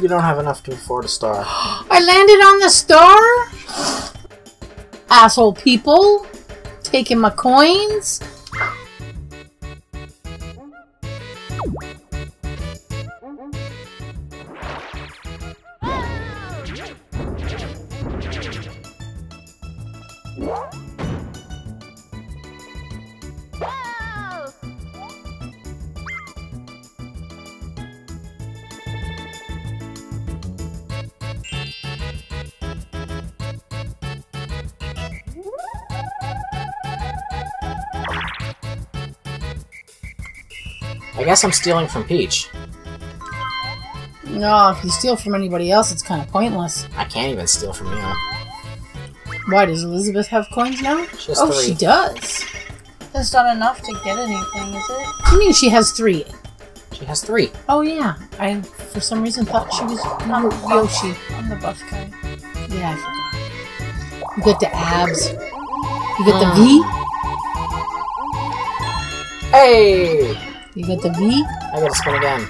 you don't have enough to afford a star. I landed on the star? Asshole people. Taking my coins. I guess I'm stealing from Peach. No, if you steal from anybody else, it's kind of pointless. I can't even steal from you. Why, does Elizabeth have coins now? She has oh, three. she does. That's not enough to get anything, is it? You mean she has three? She has three. Oh, yeah. I, for some reason, thought she was Yo- Yoshi. I'm the buff guy. Yeah, I forgot. You get the abs. You get the hmm. V. Hey! You get the V. I gotta spin again.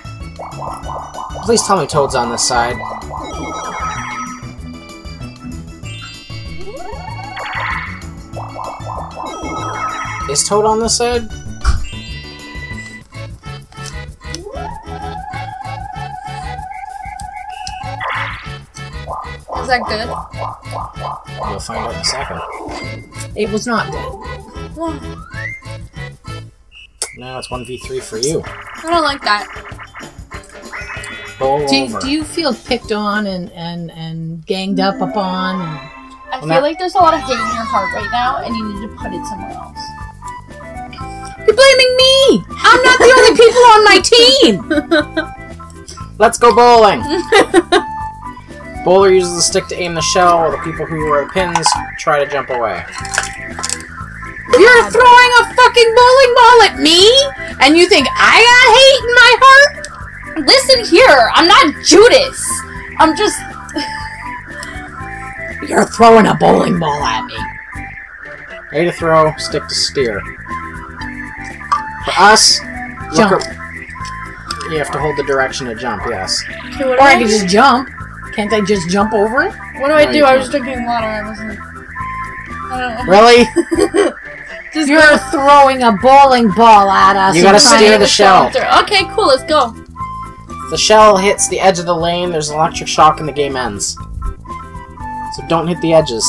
Please tell me Toad's on this side. Is Toad on this side? Is that good? You'll find out in a second. It was not good. Now it's 1v3 for you. I don't like that. Bowl Do you, over. do you feel picked on and, and, and ganged up upon? And... I feel that- like there's a lot of hate in your heart right now, and you need to put it somewhere else. You're blaming me! I'm not the only people on my team! Let's go bowling! Bowler uses the stick to aim the shell, while the people who wear the pins try to jump away. You're throwing a fucking bowling ball at me? And you think I got hate in my heart? Listen here, I'm not Judas. I'm just. You're throwing a bowling ball at me. A to throw, stick to steer. For us, Jump. look you have to hold the direction to jump, yes. Okay, what Or do I I could do? just jump. Can't I just jump over it? What do I do? I was drinking water. I wasn't. I don't Really? Just You're throwing a bowling ball at us. You gotta steer the shell. Okay, cool. Let's go. The shell hits the edge of the lane, there's an electric shock and the game ends. So don't hit the edges.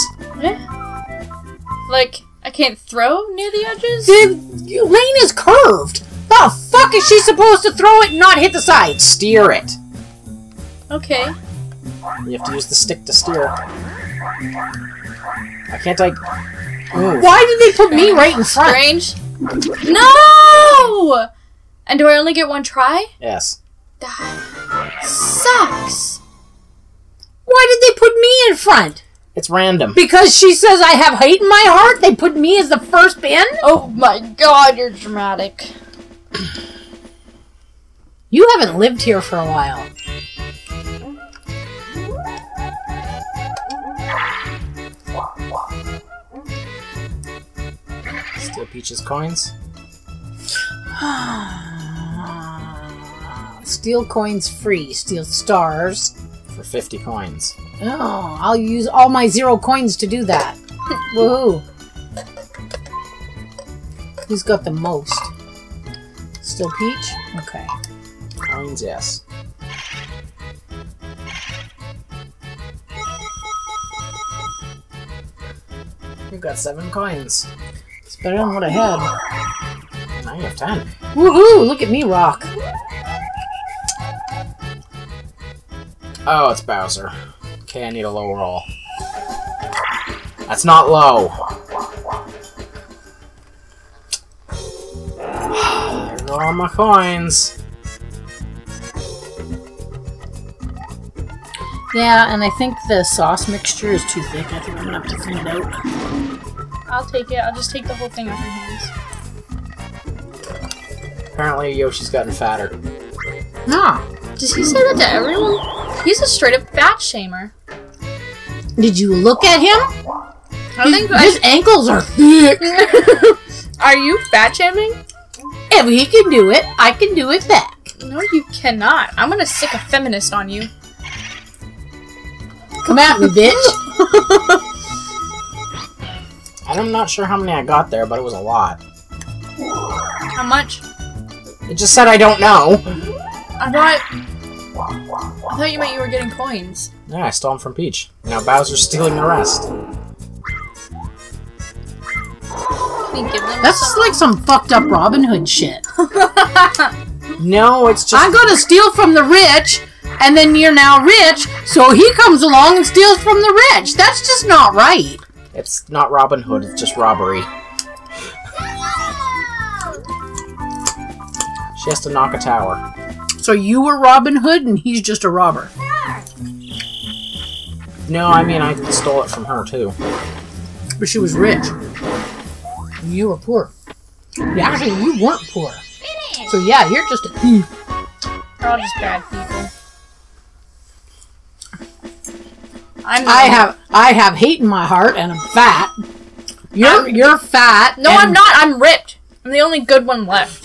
Like I can't throw near the edges. The lane is curved. The fuck is she supposed to throw it and not hit the side? Steer it. Okay. You have to use the stick to steer. Why can't I move? Why did they put me right in front? Strange. No. And do I only get one try? Yes. That sucks. Why did they put me in front? It's random. Because she says I have hate in my heart? They put me as the first pin? Oh my god, you're dramatic. You haven't lived here for a while. Steal Peach's coins. Steal coins free. Steal stars. For 50 coins. Oh, I'll use all my zero coins to do that. Woohoo. Who's got the most? Still Peach? Okay. Coins, yes. You've got seven coins. It's better than what I had. Now you have ten. Woohoo! Look at me rock. Oh, it's Bowser. Okay, I need a low roll. That's not low. all my coins. Yeah, and I think the sauce mixture is too thick. I think I'm gonna have to clean it out. I'll take it. I'll just take the whole thing off your hands. Apparently, Yoshi's gotten fatter. Ah, Does he say that to everyone? He's a straight up fat shamer. did you look at him? I think His ankles are thick. Are you fat shaming? if he can do it, I can do it back. No, you cannot. I'm gonna stick a feminist on you. Come at me, bitch. I'm not sure how many I got there, but it was a lot. How much? It just said I don't know. I thought. I thought you meant you were getting coins. Yeah, I stole them from Peach. Now Bowser's stealing the rest. Can you give them That's some? like some fucked up Robin Hood shit. No, it's just I'm gonna steal from the rich, and then you're now rich, so he comes along and steals from the rich. That's just not right. it's not Robin Hood, it's just robbery. She has to knock a tower. So you were Robin Hood, and he's just a robber. No, I mean I stole it from her too. But she was rich. You were poor. Yeah, Actually, you weren't poor. So yeah, you're just a thief. They're all just bad people. I'm. I have I have heat in my heart, and I'm fat. You're I'm- you're fat. No, I'm not. I'm ripped. I'm the only good one left.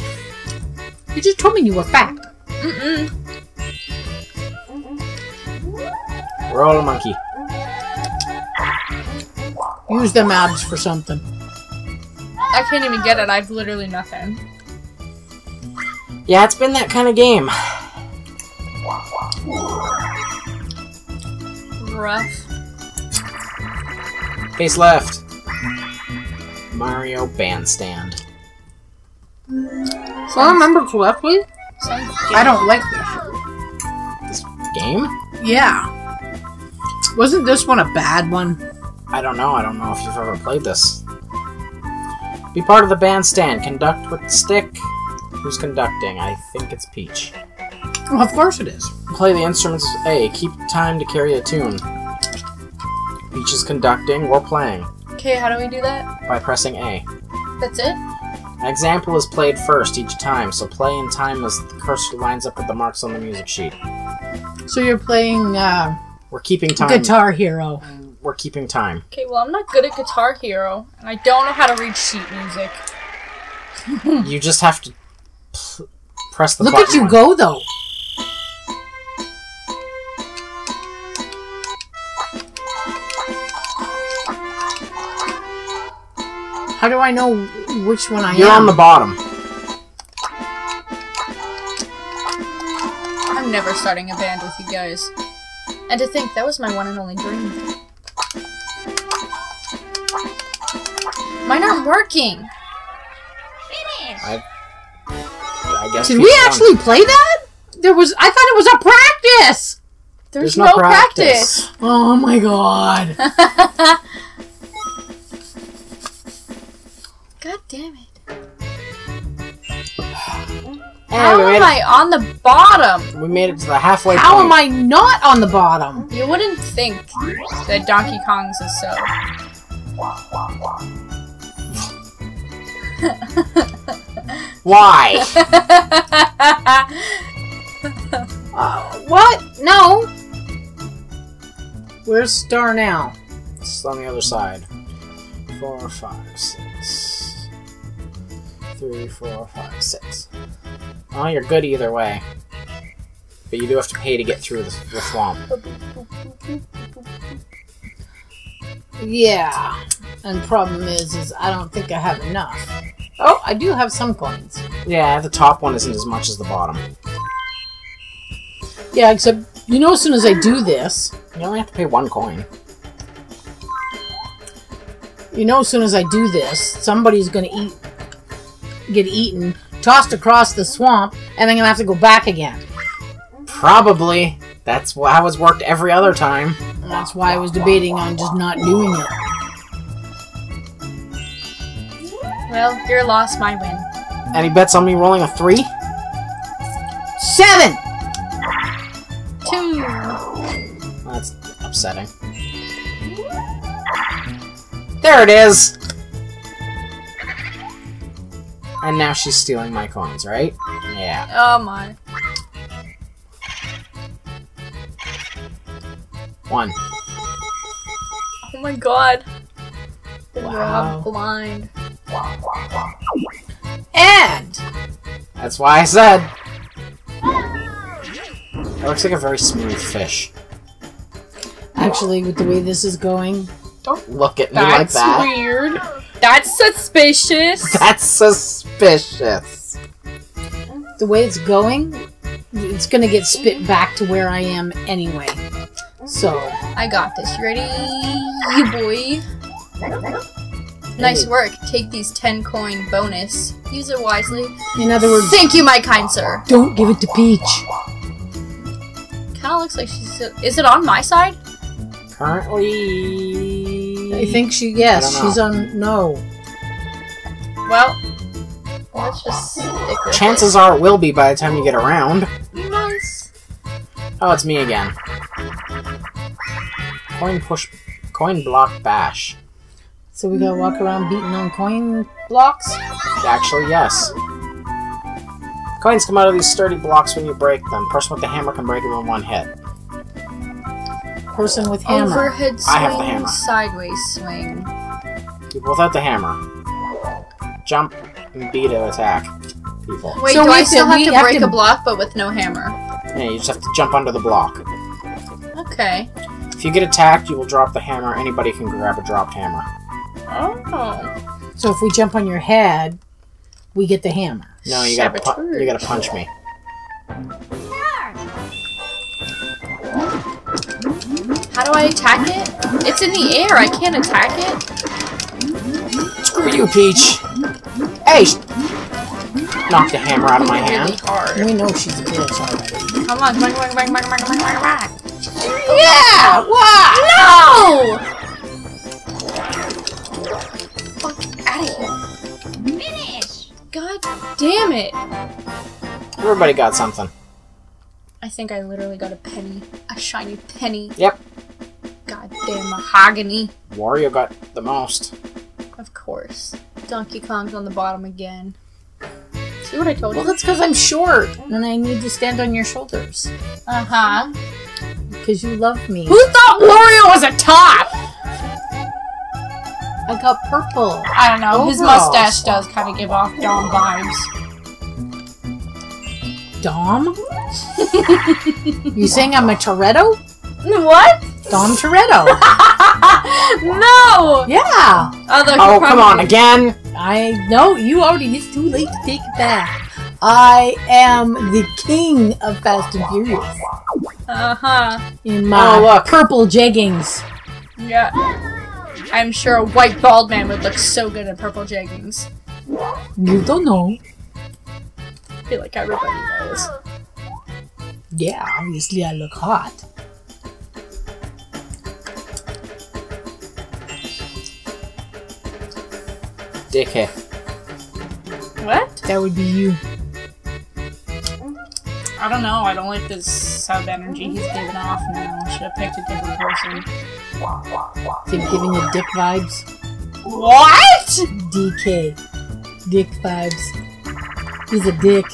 You just told me you were fat. Mm-mm. Roll a monkey. Use them abs for something. I can't even get it. I've literally nothing. Yeah, it's been that kind of game. Rough. Face left. Mario Bandstand. If I remember correctly, Sounds I don't like this. This game? Yeah. Wasn't this one a bad one? I don't know. I don't know if you've ever played this. Be part of the bandstand. Conduct with the stick. Who's conducting? I think it's Peach. Well, of course it is. Play the instruments A. Keep time to carry a tune. Peach is conducting. We're playing Okay, how do we do that? by pressing A. That's it? An example is played first each time, so play in time as the cursor lines up with the marks on the music sheet. So you're playing uh, We're keeping time. Guitar Hero. We're keeping time. Okay, well, I'm not good at Guitar Hero, and I don't know how to read sheet music. You just have to pl- press the button. Look at you one. go, though. How do I know which one I am? You're on the bottom. I'm never starting a band with you guys. And to think that was my one and only dream. Mine aren't working. I, I guess. Did we won. actually play that? There was. I thought it was a practice. There's, There's no, no, practice. practice. Oh my god. damn it. Hey, How am I on the bottom? we made it to the halfway How point. am I not on the bottom? You wouldn't think that Donkey Kong's is so. Why? Uh, what? No. Where's Star now? it's on the other side. Four, five, six. Three, four, five, six. Oh, you're good either way. But you do have to pay to get through the, the swamp. Yeah. And problem is, is I don't think I have enough. Oh, I do have some coins. Yeah, the top one isn't as much as the bottom. Yeah, except you know, as soon as I do this, You only have to pay one coin. you know, as soon as I do this, somebody's gonna eat, get eaten, tossed across the swamp, and then gonna have to go back again. Probably. That's wh- how it's worked every other time. And that's why I was debating on just not doing it. Well, your loss, my win. Any bets on me rolling a three? Seven. Two. That's upsetting. There it is! And now she's stealing my coins, right? Yeah. Oh my. One. Oh my god. Wow. Blind. And That's why I said. That looks like a very smooth fish. Actually, with the way this is going, Don't look at me like that. That's weird. That's suspicious. That's suspicious. The way it's going, it's gonna get spit back to where I am anyway. So, I got this. You ready, you boy? Nice work. Take these 10 coin bonus. Use it wisely. in other words, Thank you, my kind sir. don't give it to Peach. Kind of looks like she's. Is it on my side? Currently, I think she, yes, I she's on no. Well, let's just stick with chances are it will be by the time you get around. Nice. Oh, it's me again. Coin push, coin block bash. So we gotta walk around beating on coin blocks. Actually, yes. Coins come out of these sturdy blocks when you break them. Person with the hammer can break them in one hit. Person with hammer. Overhead swing, I have the hammer. sideways swing. People without the hammer. Jump and B to attack people. Wait, So do we I still to- have to have break to- a block but with no hammer? Yeah, you just have to jump under the block. Okay. If you get attacked, you will drop the hammer. Anybody can grab a dropped hammer. Oh. So if we jump on your head, we get the hammer. No, you gotta pu- you gotta punch me. How do I attack it? It's in the air. I can't attack it. Screw you, Peach. Hey, sh- knock the hammer out of my hand. hard. We know she's a bitch already. Come on, come on, come on, come on, come on, come on, come on, come on. Yeah! What? No! Fuck out of here. Finish! God damn it. Everybody got something. I think I literally got a penny. A shiny penny. Yep. Goddamn mahogany. Wario got the most. Of course. Donkey Kong's on the bottom again. See what I told Well, you? Well, that's because I'm short and I need to stand on your shoulders. Uh huh. Because you love me. Who thought Wario was a top? I got purple. I don't know. His Overalls. mustache does kind of give off Dom vibes. Dom? you saying I'm a Toretto? What? Dom Toretto. no! yeah. Other Oh, come on, again! I know you already. It's too late to take it back. I am the king of Fast and Furious Uh huh. in my Oh, look. purple jeggings. Yeah. I'm sure a white bald man would look so good in purple jeggings. You don't know. I feel like everybody knows. Yeah, obviously I look hot. Dickhead. What? That would be you. I don't know. I don't like this sub energy he's giving off now. I Should have picked a different person. Is he giving you dick vibes? What? DK. Dick vibes. He's a dick.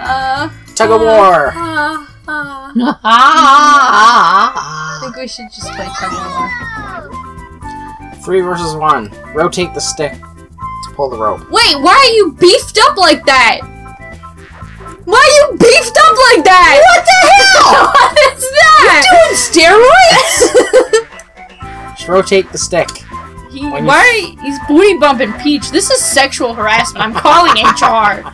Uh. Tug of war! Uh, uh. I think we should just play tug of war. Three versus one. Rotate the stick to pull the rope. Wait, why are you beefed up like that? Why are you beefed up like that? What the hell? what is that? You Doing steroids? Just rotate the stick. He, When you- he's booty bumping Peach? This is sexual harassment. I'm calling HR.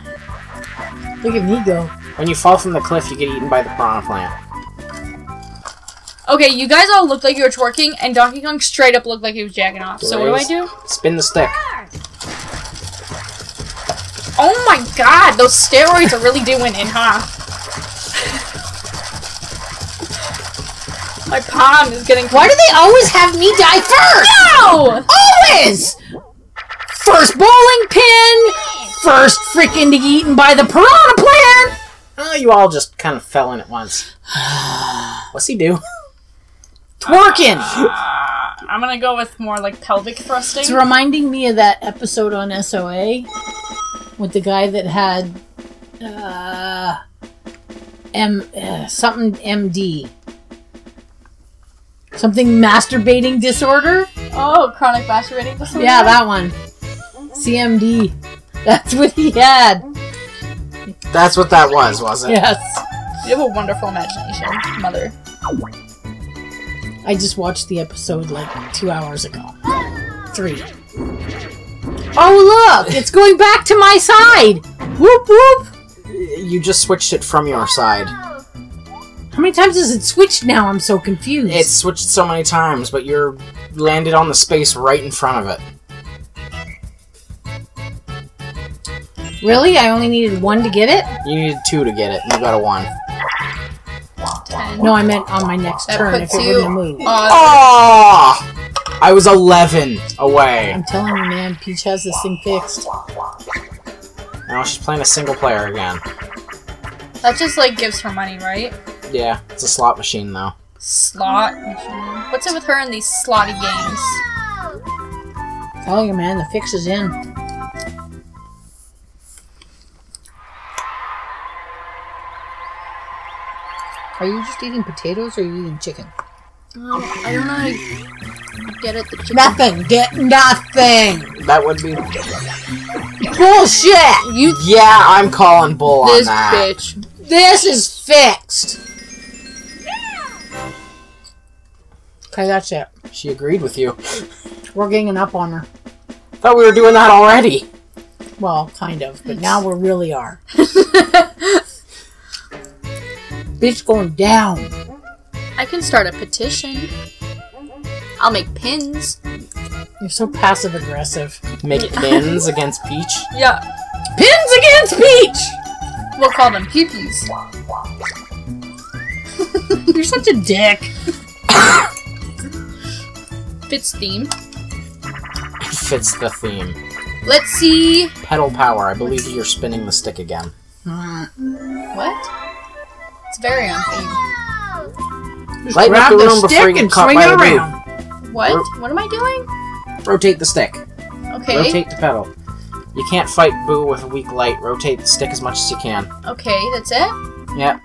Look at me go. When you fall from the cliff, you get eaten by the piranha plant. Okay, you guys all look like you were twerking, and Donkey Kong straight up looked like he was jacking off. So what do I do? Spin the stick. Oh my god, those steroids are really doing it, huh? My palm is getting. Why do they always have me die first? No! Always! First bowling pin! First freaking to get eaten by the piranha plant! Oh, you all just kind of fell in at once. What's he do? Twerking! Uh, I'm gonna go with more like pelvic thrusting. It's reminding me of that episode on SOA with the guy that had uh, M uh, something MD. Something masturbating disorder? oh, chronic masturbating disorder. Yeah, that one. CMD. That's what he had. That's what that was, was it? Yes. You have a wonderful imagination, mother. I just watched the episode like two hours ago. Three. Oh look! It's going back to my side! Whoop whoop! You just switched it from your side. How many times has it switched now? I'm so confused. It's switched so many times, but you're landed on the space right in front of it. Really? I only needed one to get it? You needed two to get it, and you got a one. Ten. No, I meant on my next That turn if puts it you wouldn't have moved. Oh! I was 11 away. I'm telling you, man, Peach has this thing fixed. Now she's playing a single player again. That just like gives her money, right? Yeah, it's a slot machine though. Slot machine. What's it with her in these slotty games? Tell you, man, the fix is in. Are you just eating potatoes or are you eating chicken? Um, I don't know how to get at the chicken. Nothing. Get nothing. That would be. Bullshit. You Yeah, I'm calling bull on that. this bitch. This is fixed. Okay, that's it. She agreed with you. We're ganging up on her. Thought we were doing that already. Well, kind of, but now we really are. Bitch going down. I can start a petition. I'll make pins. You're so passive aggressive. Make pins against Peach. Yeah. Pins against Peach! We'll call them peepees. You're such a dick. Fits theme. It fits the theme. Let's see. Pedal power. I believe you're spinning the stick again. What? It's very on theme. Just Lighten up grab the the room before stick you get and caught swing by it the boo. around. What? What am I doing? Rotate the stick. Okay. Rotate the pedal. You can't fight Boo with a weak light. Rotate the stick as much as you can. Okay, that's it? Yep.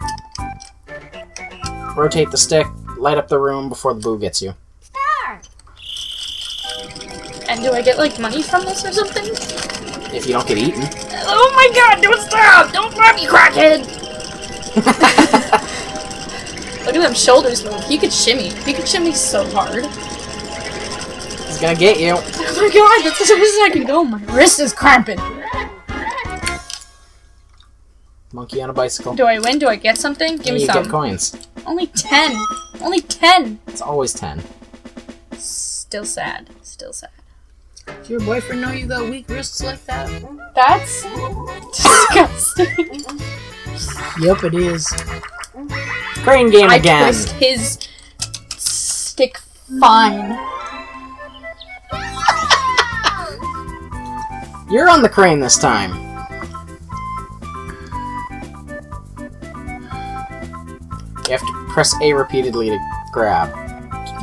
Rotate the stick. Light up the room before the Boo gets you. And do I get like money from this or something? If you don't get eaten. Oh my god, don't stop! Don't grab me, crackhead! Look at them shoulders move. He could shimmy. He could shimmy so hard. He's gonna get you. Oh my god, that's as far as I can go. My wrist is cramping. Monkey on a bicycle. Do I win? Do I get something? Give And me you some. get coins. Only 10. Only 10. It's always 10. Still sad. Still sad. Does your boyfriend know you got weak wrists like that? That's disgusting. Yep, it is. Crane game I again. twist his stick fine. You're on the crane this time. You have to press A repeatedly to grab.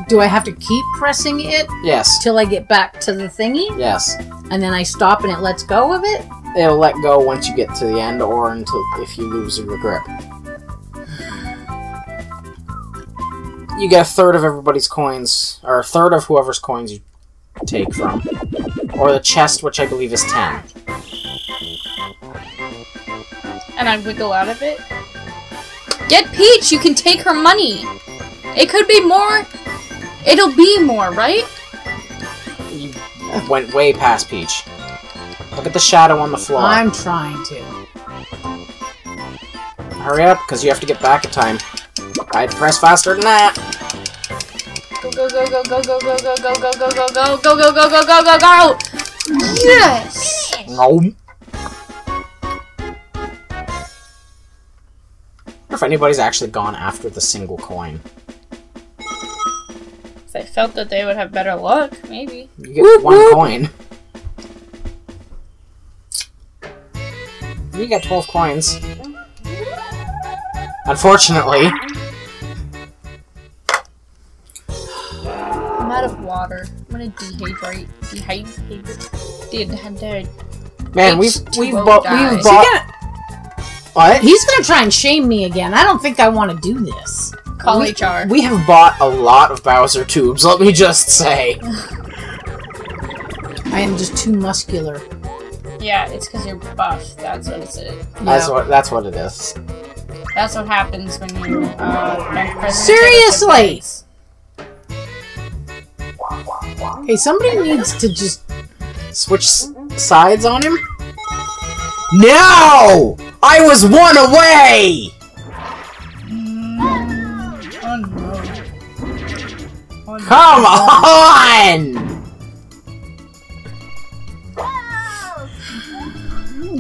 Do I have to keep pressing it Yes. till I get back to the thingy? Yes. And then I stop and it lets go of it? It'll let go once you get to the end or until if you lose your grip. You get a third of everybody's coins, or a third of whoever's coins you take from. Or the chest, which I believe is 10. And I wiggle out of it. Get Peach! You can take her money! It could be more. It'll be more, right? You went way past Peach. Look at the shadow on the floor. I'm trying to. Hurry up, because you have to get back in time. I'd press faster than that. Go go go go go go go go go go go go go go go go go go go go! Yes! No. If anybody's actually gone after the single coin. If I felt that they would have better luck, maybe. You get one coin. You got 12 coins. Unfortunately, I'm out of water. I'm gonna dehydrate. Dehydrate. Dehydrate. man, we've H2O we've bought we've bought what? he's gonna try and shame me again. I don't think I want to do this. Call we, HR. We have bought a lot of Bowser tubes. Let me just say. I am just too muscular. Yeah, it's because you're buff. That's what it's. It. That's what that's what it is. That's what happens when you uh, Seriously? Okay, somebody needs to just. Switch sides on him? No! I was one away! Oh no. Oh, no. Come on!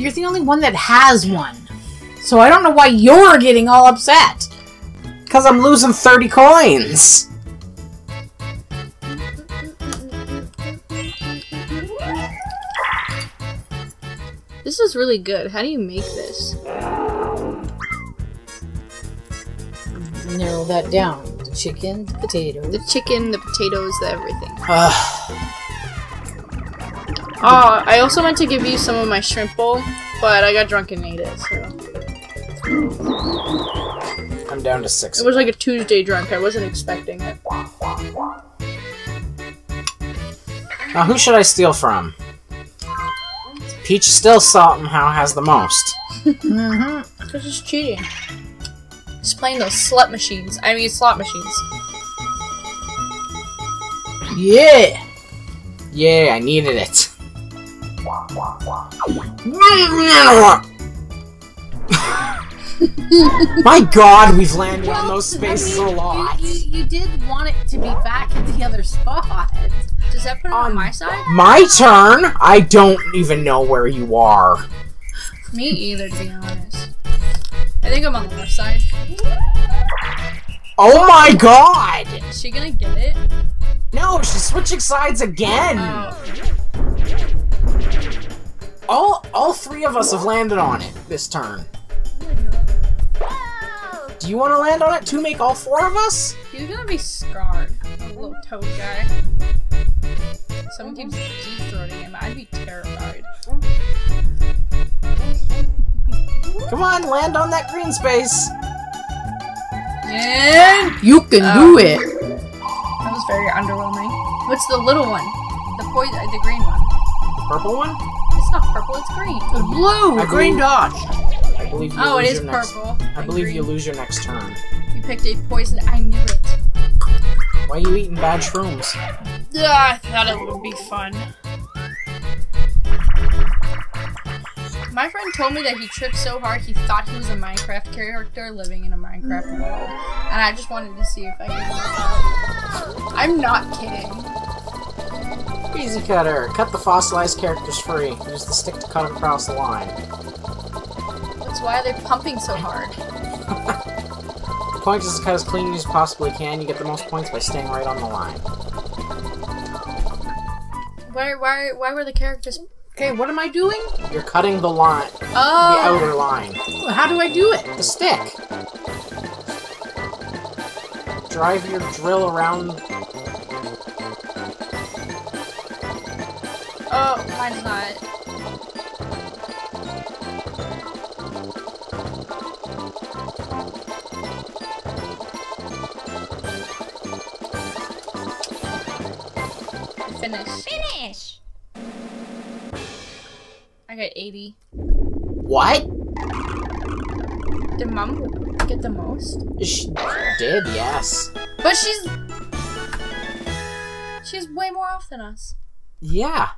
You're the only one that has one. So I don't know why you're getting all upset. Because I'm losing 30 coins. This is really good. How do you make this? Narrow that down. The chicken, the potato. The chicken, the potatoes, the everything. Ugh. Oh, I also meant to give you some of my shrimp bowl, but I got drunk and ate it, so. I'm down to six. It was like a Tuesday drunk. I wasn't expecting it. Now, who should I steal from? Peach still somehow has the most. mm-hmm. This is cheating. Just playing those slut machines. I mean, slot machines. Yeah. Yeah, I needed it. My god, we've landed on those spaces a lot. You, you, you did want it to be back at the other spot. Does that put it on, On- my side? My turn? I don't even know where you are. Me either, to be honest. I think I'm on the left side. Oh my god! Is she gonna get it? No, she's switching sides again! Oh. All all three of us have landed on it this turn. Do you want to land on it to make all four of us? He's gonna be scarred. The little toad guy. Someone keeps deep throating him. I'd be terrified. Come on, land on that green space. And You can Oh. do it. that was very underwhelming. What's the little one? The poison, the green one. The purple one? It's not purple. It's green. The blue, I green believe- dot. I believe Oh, it is lose is your next- purple. I believe green. you lose your next turn. You picked a poison. I knew it. Why are you eating bad shrooms? Ugh, I thought it would be fun. My friend told me that he tripped so hard he thought he was a Minecraft character living in a Minecraft world. And I just wanted to see if I could do that. I'm not kidding. Crazy cutter. Cut the fossilized characters free. Use the stick to cut across the line. That's why they're pumping so hard. The point is to cut as clean as you possibly can. You get the most points by staying right on the line. Why, why, why were the characters? Okay, what am I doing? You're cutting the line, the Oh, outer line. How do I do it? The stick. Drive your drill around. Oh, mine's not. Finish. Finish. I got 80. What? Did mom get the most? She did, yes. But she's she's way more off than us. Yeah.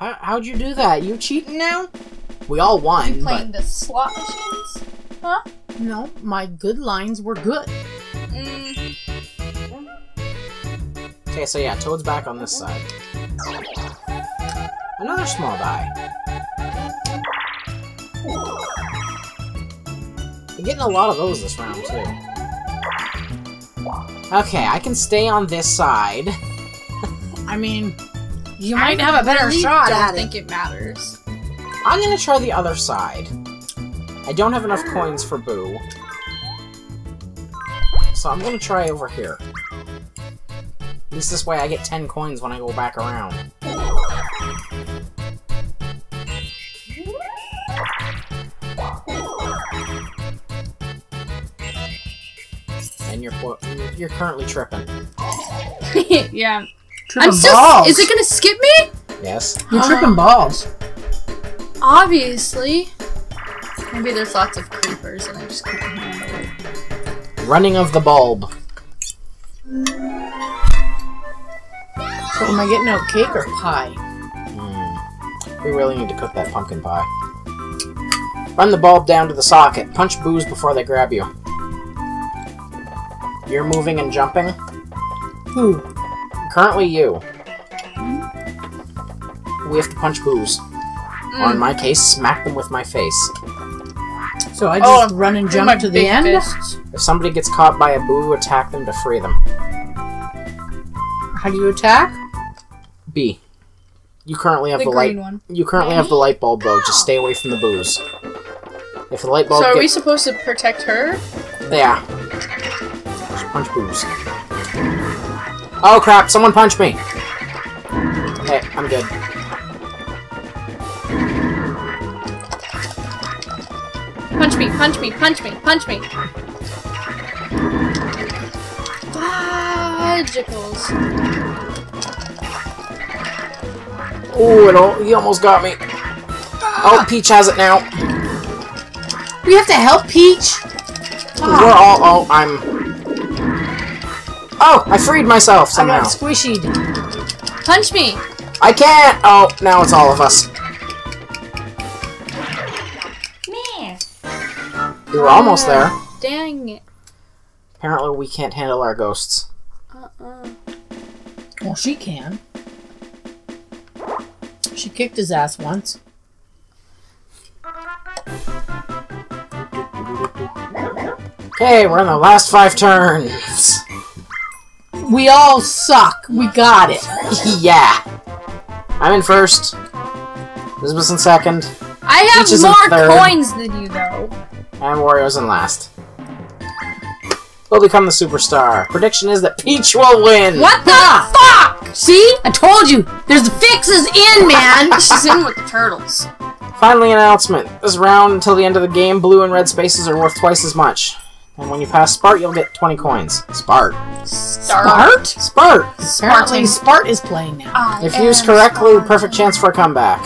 How, how'd you do that? You cheating now? We all won, You but playing the slot machines? Huh? No, my good lines were good. Mm, okay. So yeah, Toad's back on this side. Another small die. I'm getting a lot of those this round too. Okay, I can stay on this side. I mean, you I might have a better really shot I don't think it. it matters. I'm gonna try the other side. I don't have enough coins for Boo. So I'm gonna try over here. At least this way I get 10 coins when I go back around. And you're- you're currently tripping. yeah. Tripping I'm still. balls. Is it gonna skip me? Yes. You're tripping balls. Obviously. Maybe there's lots of creepers and I just can't handle it. Running of the bulb. So am I getting out cake or pie? Hmm. We really need to cook that pumpkin pie. Run the bulb down to the socket. Punch boos before they grab you. You're moving and jumping. Who? Currently you. We have to punch boos. Or in hmm. my case, smack them with my face. So I Oh, just run and jump to the end? fists. If somebody gets caught by a boo, attack them to free them. How do you attack? B. You currently have The the, green light. one. You currently have the light bulb though. Just stay away from the boos. If the light bulb So are we supposed to protect her? yeah, just punch boos. Oh crap! Someone punch me. Okay, I'm good. Punch me, punch me, punch me, punch me. Fudgicles. Oh, it all, he almost got me. Oh, Peach has it now. We have to help Peach? We're all. Oh, I'm. Oh, I freed myself somehow. I somehow. got squishied. Punch me. I can't. Oh, now it's all of us. We were almost there. Ah, dang it. Apparently, we can't handle our ghosts. Uh-uh. Well, she can. She kicked his ass once. Okay, we're in the last five turns. We all suck. We got it. yeah. I'm in first. Elizabeth's in second. I have Peach is in more third. coins than you, though. And Wario's in last. Will become the superstar. Prediction is that Peach will win. What the fuck? See? I told you. There's the fixes in, man. She's in with the turtles. Finally, announcement. This round until the end of the game, blue and red spaces are worth twice as much. And when you pass Spart, you'll get 20 coins. Spart. Spart? Spart! Apparently, Spart is playing now. I If am used correctly, Spartan. perfect chance for a comeback.